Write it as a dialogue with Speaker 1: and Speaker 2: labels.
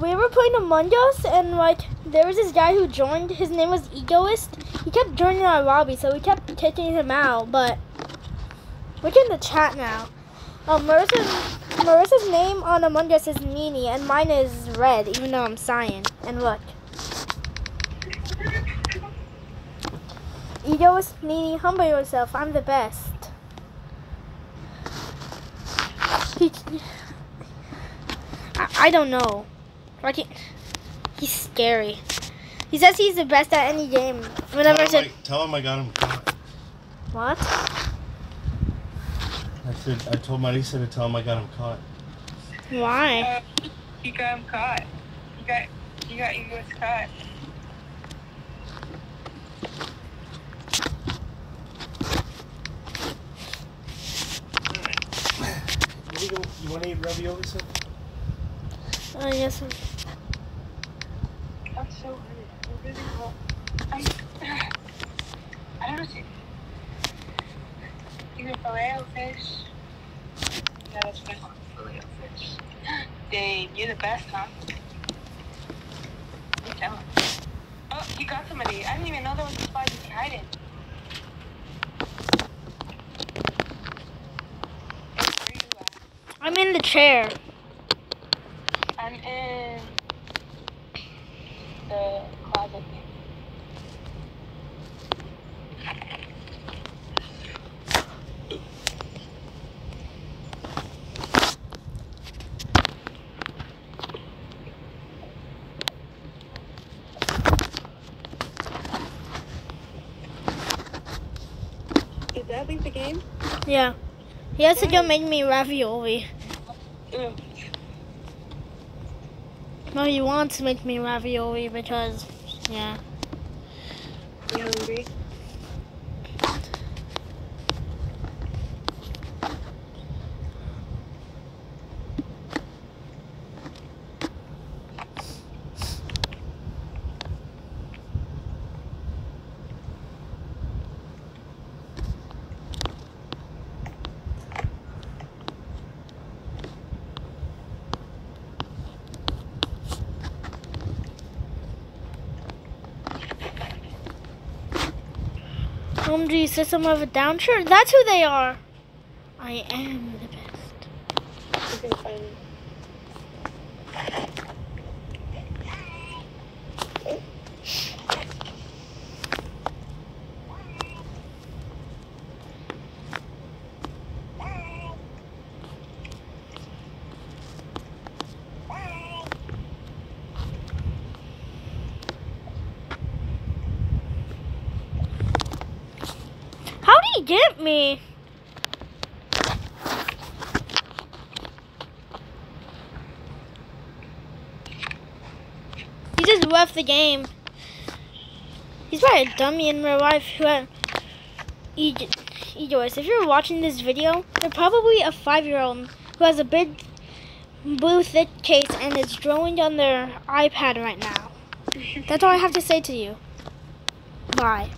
Speaker 1: we were playing Among Us, and like there was this guy who joined. His name was Egoist. He kept joining our lobby, so we kept kicking him out. But we're in the chat now. Um, Marissa's, Marissa's name on Among Us is Nini, and mine is Red, even though I'm Cyan. And look. Egoist, Nini, humble yourself. I'm the best. He, I, I don't know. Like he, he's scary. He says he's the best at any game. Whenever I
Speaker 2: Tell
Speaker 1: said
Speaker 2: him, I, tell him I got him caught.
Speaker 1: what?
Speaker 2: I said I told Marisa to tell him I got him caught.
Speaker 1: Why?
Speaker 3: Uh, you got him caught. You got you got you was caught.
Speaker 2: You, go, you want to eat ravioli, son?
Speaker 1: I guess.
Speaker 3: I'm so hurt. I'm really hot. I'm, I don't know. if You can fillet fish. Yeah, that's good. Fillet fish. Dang, you're the best, huh? You tell him. Oh, he got somebody. I didn't even know there was a spot you could hide in. Hey, where you at?
Speaker 1: I'm in the chair.
Speaker 3: I'm in the closet. Did that leave the game?
Speaker 1: Yeah. He has to go make me ravioli.
Speaker 3: Ugh.
Speaker 1: No, he wants to make me ravioli because, yeah.
Speaker 3: You hungry?
Speaker 1: OMG System of a Down? Sure, that's who they are. I am the best. Get me? He just left the game. He's probably a dummy in real life who had Egoist. If you're watching this video, you're probably a five-year-old who has a big blue thick case and is drawing on their iPad right now. That's all I have to say to you. Bye.